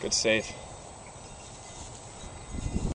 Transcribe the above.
Good save.